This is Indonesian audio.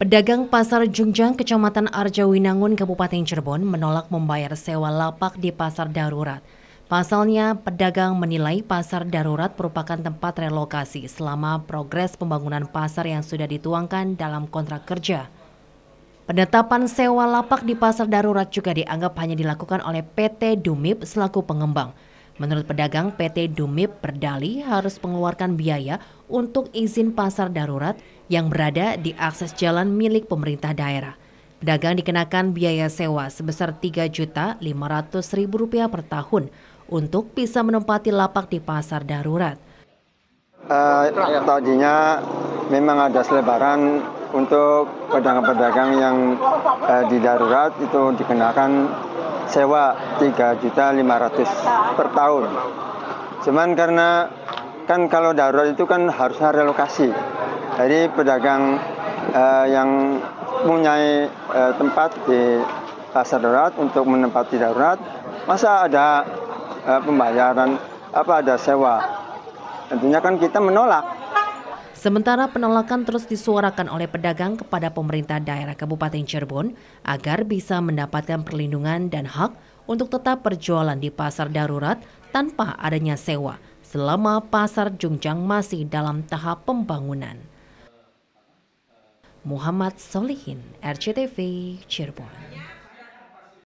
Pedagang Pasar Jungjang, Kecamatan Arjawinangun, Kabupaten Cirebon menolak membayar sewa lapak di pasar darurat. Pasalnya, pedagang menilai pasar darurat merupakan tempat relokasi selama progres pembangunan pasar yang sudah dituangkan dalam kontrak kerja. Penetapan sewa lapak di pasar darurat juga dianggap hanya dilakukan oleh PT Dumip selaku pengembang. Menurut pedagang, PT Dumip berdali harus mengeluarkan biaya untuk izin pasar darurat yang berada di akses jalan milik pemerintah daerah. Pedagang dikenakan biaya sewa sebesar Rp3.500.000 per tahun untuk bisa menempati lapak di pasar darurat. Uh, tadinya memang ada selebaran untuk pedagang-pedagang yang uh, di darurat itu dikenakan sewa 3.500 per tahun. Cuman karena kan kalau darurat itu kan harusnya relokasi. Jadi pedagang uh, yang punya uh, tempat di pasar darurat untuk menempati darurat, masa ada uh, pembayaran apa ada sewa? Tentunya kan kita menolak. Sementara penolakan terus disuarakan oleh pedagang kepada pemerintah daerah Kabupaten Cirebon agar bisa mendapatkan perlindungan dan hak untuk tetap berjualan di pasar darurat tanpa adanya sewa selama pasar Jungjang masih dalam tahap pembangunan. Muhammad Solihin, RCTV, Cirebon.